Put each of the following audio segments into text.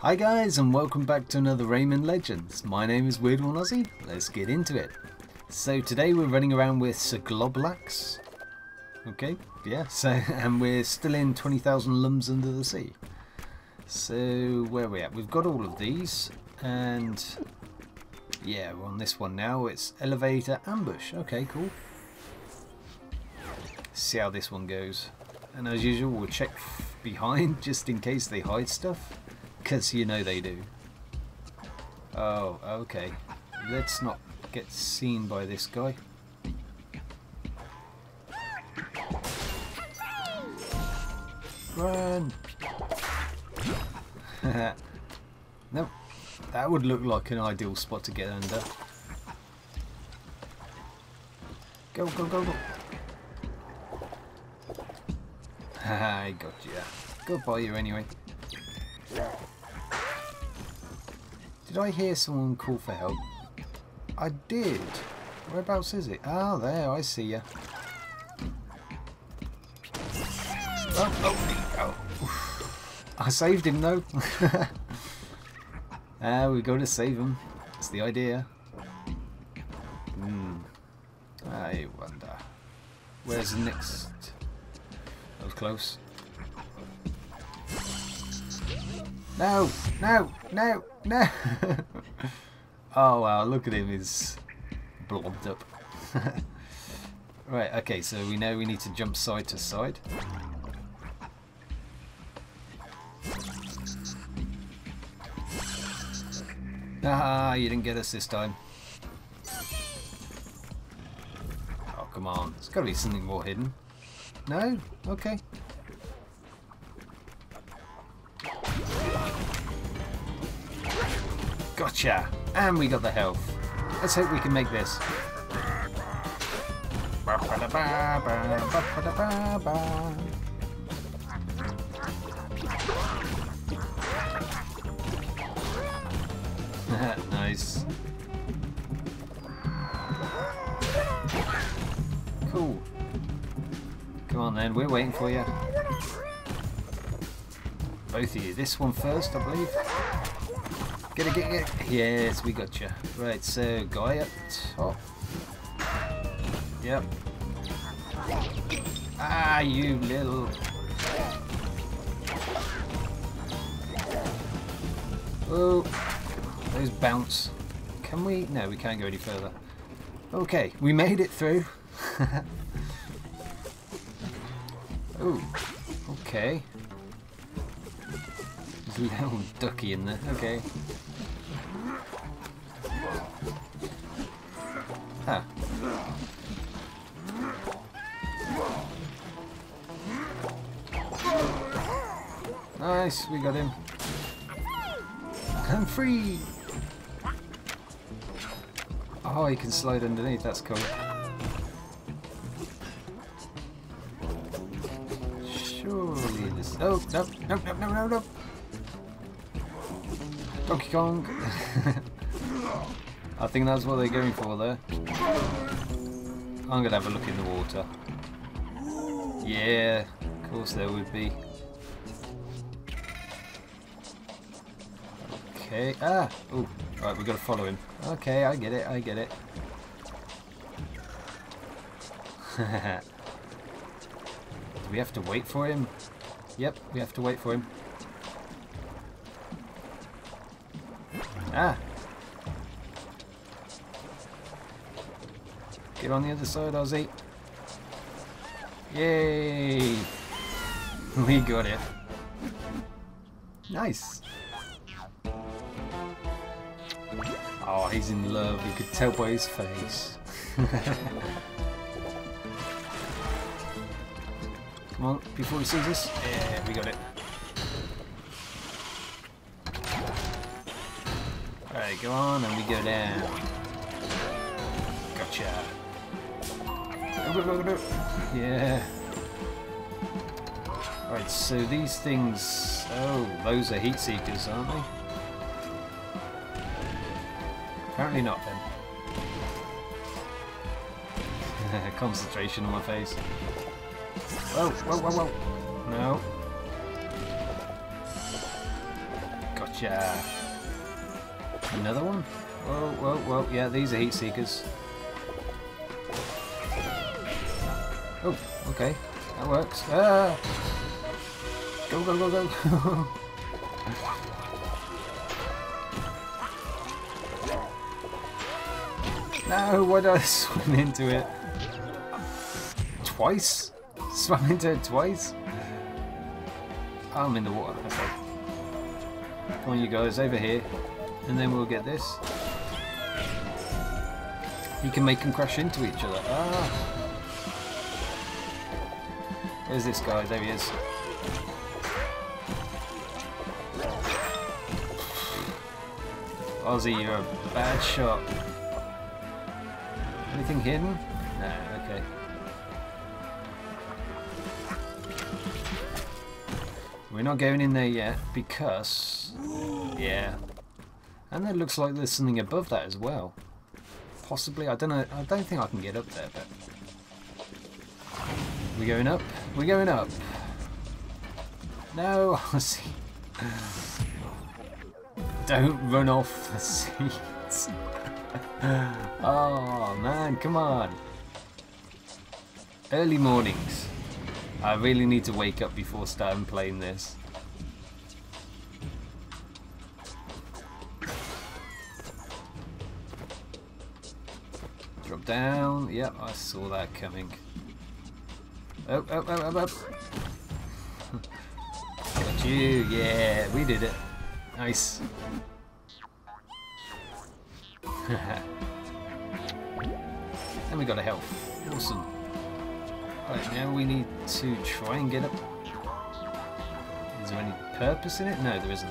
Hi guys and welcome back to another Rayman Legends. My name is Weird One Ozzy. Let's get into it. So today we're running around with Sir Globox. Okay, yeah, so and we're still in 20,000 lums under the sea. So where are we at? We've got all of these and yeah, we're on this one now. It's elevator ambush. Okay, cool. See how this one goes. And as usual, we'll check behind just in case they hide stuff. Because you know they do. Oh, okay. Let's not get seen by this guy. Run! nope. That would look like an ideal spot to get under. Go, go, go, go. I got you. Goodbye you anyway. Did I hear someone call for help? I did. Whereabouts is it? Ah, oh, there, I see ya. Oh, oh, oh. I saved him though. ah, we got to save him. That's the idea. Hmm. I wonder. Where's next? That was close. No, no, no, no. oh wow, look at him, he's blobbed up. right, okay, so we know we need to jump side to side. Ah, you didn't get us this time. Oh, come on. There's got to be something more hidden. No? Okay. Gotcha! And we got the health. Let's hope we can make this. nice. Cool. Come on then, we're waiting for you. Both of you. This one first, I believe. Get it, get it. Yes, we got you. Right, so guy up top. Yep. Ah, you little. Oh, those bounce. Can we? No, we can't go any further. Okay, we made it through. oh, okay. There's a little ducky in there. Okay. Nice, we got him. I'm free! Oh, he can slide underneath, that's cool. Surely this... Oh, no, no, no, no, no, no! Donkey Kong! I think that's what they're going for there. I'm going to have a look in the water. Yeah, of course there would be. Okay, ah! Oh, right, we've got to follow him. Okay, I get it, I get it. Do we have to wait for him? Yep, we have to wait for him. Ah! Get on the other side, Ozzy. Yay! We got it. Nice. Oh, he's in love. You could tell by his face. Come on, before he sees us. Yeah, we got it. Alright, go on, and we go down. Gotcha. Yeah. Right, so these things... Oh, those are heat seekers, aren't they? Apparently not then. Concentration on my face. Whoa, whoa, whoa, whoa. No. Gotcha. Another one? Whoa, whoa, whoa. Yeah, these are heat seekers. Oh, okay. That works. Ah! Go, go, go, go. no, why did I swim into it? Twice? Swam into it twice? I'm in the water. Okay. Come on, you guys, over here. And then we'll get this. You can make them crash into each other. Ah! Where's this guy? There he is. Ozzy, you're a bad shot. Anything hidden? No, okay. We're not going in there yet because... Yeah. And it looks like there's something above that as well. Possibly, I don't know, I don't think I can get up there, but... We're going up? We're going up. No, Ozzy. Don't run off the seats. oh man, come on. Early mornings. I really need to wake up before starting playing this. Drop down. Yep, I saw that coming. Oh, oh, oh, oh, oh. Got you. Yeah, we did it. Nice. and we got a health. Awesome. Right, now we need to try and get up. Is there any purpose in it? No, there isn't.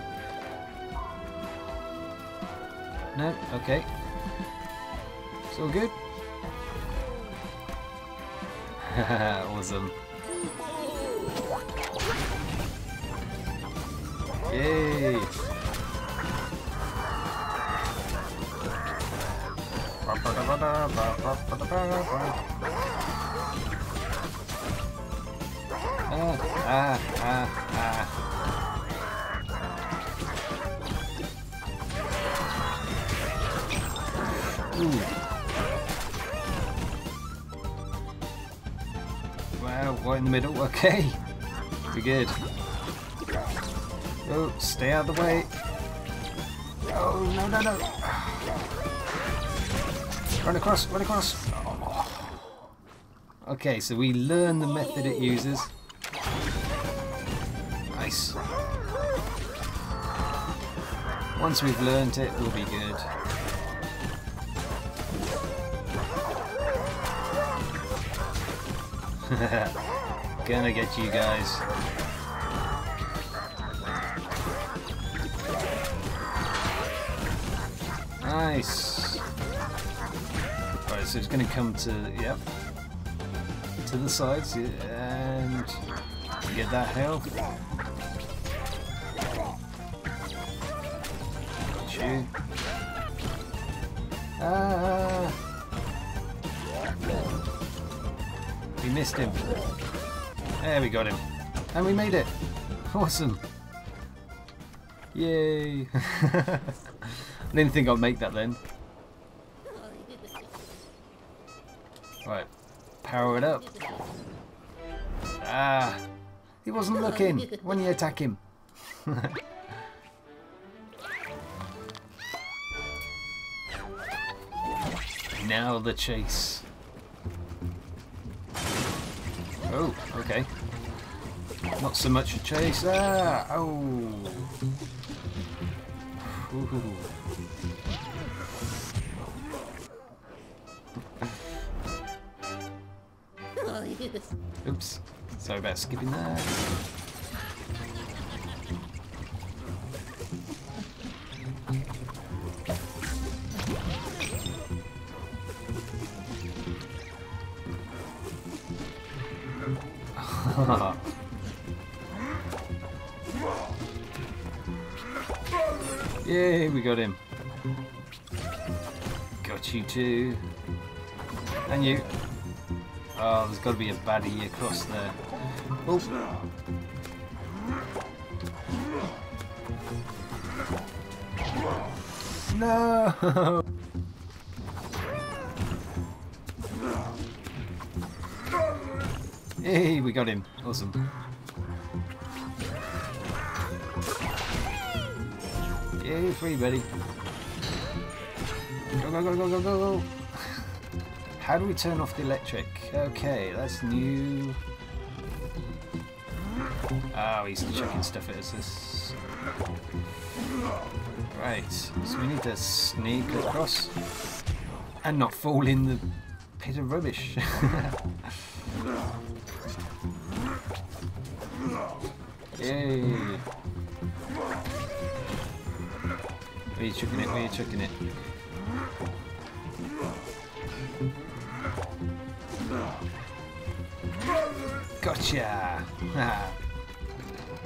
No? Okay. It's all good. awesome. Yay! Ah, ah, ah. Ooh. Wow, right in the middle, okay. Pretty good. Oh, stay out of the way. Oh, no, no, no. Run across, run across. Oh. Okay, so we learn the method it uses. Nice. Once we've learned it, we'll be good. Gonna get you guys. Nice. So it's going to come to, yep, to the sides and get that health. Shoot. Ah. We missed him. There we got him. And we made it. Awesome. Yay. I didn't think I'd make that then. Right. Power it up. Ah. He wasn't looking when you attack him. now the chase. Oh, okay. Not so much a chase. Ah! Oh! Ooh. Oops. Sorry about skipping that. Yay, we got him. Got you too. And you. Oh, there's got to be a baddie across there. Oh. No! Hey, we got him. Awesome. Yay, free, buddy. Go, go, go, go, go, go, go. How do we turn off the electric? Okay, that's new. Oh, he's chucking stuff at us. This. Right, so we need to sneak across and not fall in the pit of rubbish. Yay! Where are you chucking it? Where are you chucking it? Gotcha!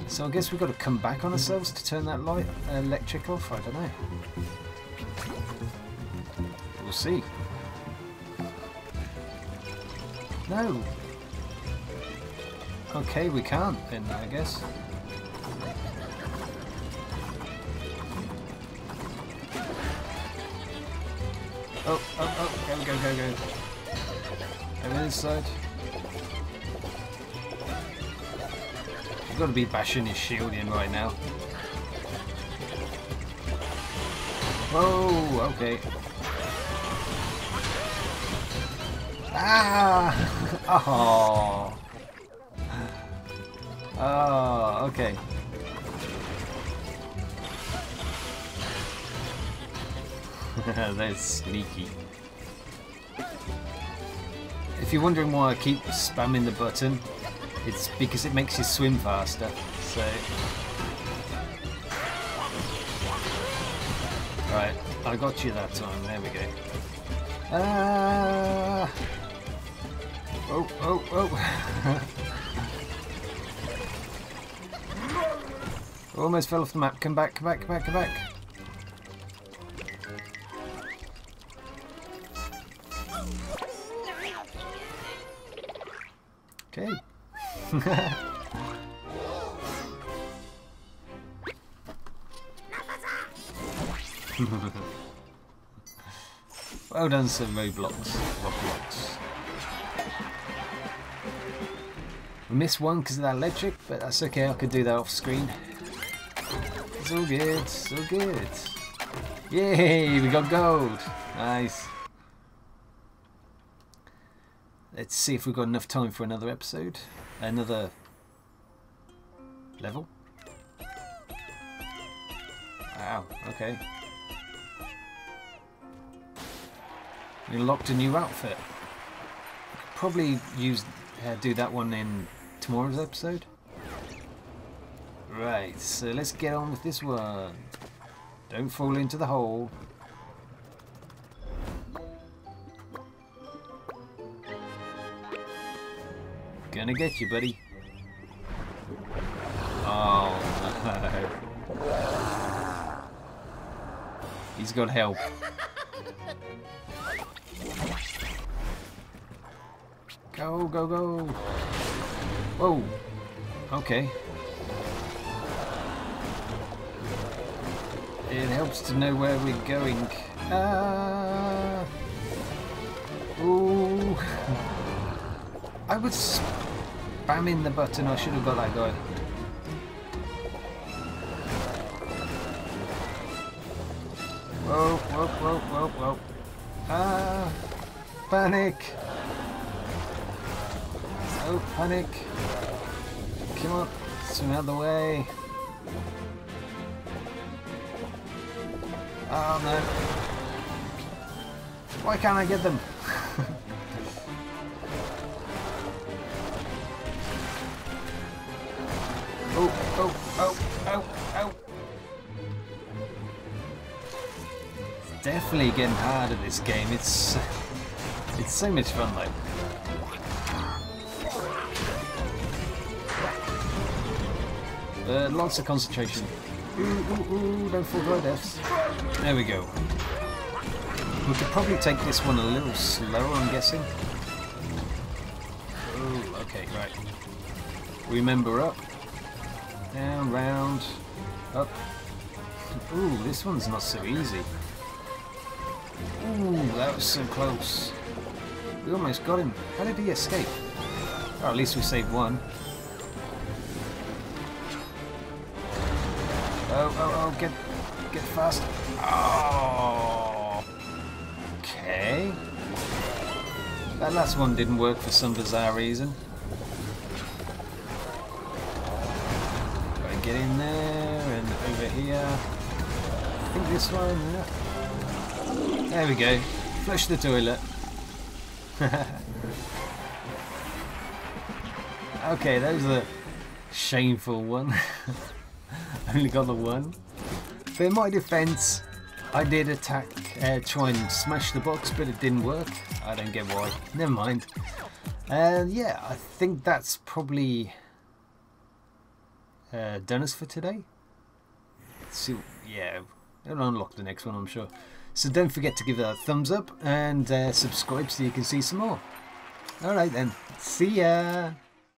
so I guess we've got to come back on ourselves to turn that light electric off. I don't know. We'll see. No. Okay, we can't then, I guess. Oh, oh, oh, go, go, go, go. Over this side. Got to be bashing his shield in right now. Whoa, okay. Ah! Oh! Oh, okay. That's sneaky. If you're wondering why I keep spamming the button, it's because it makes you swim faster. So, right, I got you that time. There we go. Ah! Oh, oh, oh! Almost fell off the map. Come back, come back, come back, come back. well done, some Globox. Globox. We missed one because of that electric, but that's okay, I could do that off screen. It's all good, it's all good. Yay, we got gold. Nice. Let's see if we've got enough time for another episode. Another level. Wow, okay. We unlocked a new outfit. Probably use uh, do that one in tomorrow's episode. Right, so let's get on with this one. Don't fall into the hole. Gonna get you, buddy. Oh, no. He's got help. Go, go, go. Whoa. Okay. It helps to know where we're going. Ah. Ooh. I was spamming the button. I should have got that guy. Whoa, whoa, whoa, whoa, whoa. Ah. Panic. Oh, panic. Come on. Swim out of the way. Oh no. Why can't I get them? Oh, oh, oh, oh, oh. It's definitely getting hard at this game. It's it's so much fun though. Uh, lots of concentration. Ooh, ooh, ooh, don't fall to deaths. There we go. We could probably take this one a little slower, I'm guessing. Oh, okay, right. Remember up. Down, round, up. Ooh, this one's not so easy. Ooh, that was so close. We almost got him. How did he escape? Or at least we saved one. Oh, oh, oh, get, get fast. Oh. Okay. That last one didn't work for some bizarre reason. Get in there and over here. I think this one. There we go. Flush the toilet. okay, that was a shameful one. Only got the one. But in my defense, I did attack, uh, try and smash the box, but it didn't work. I don't get why. Never mind. And yeah, I think that's probably uh, done us for today. See, yeah, it'll unlock the next one, I'm sure. So don't forget to give that a thumbs up and uh, subscribe so you can see some more. Alright then, see ya!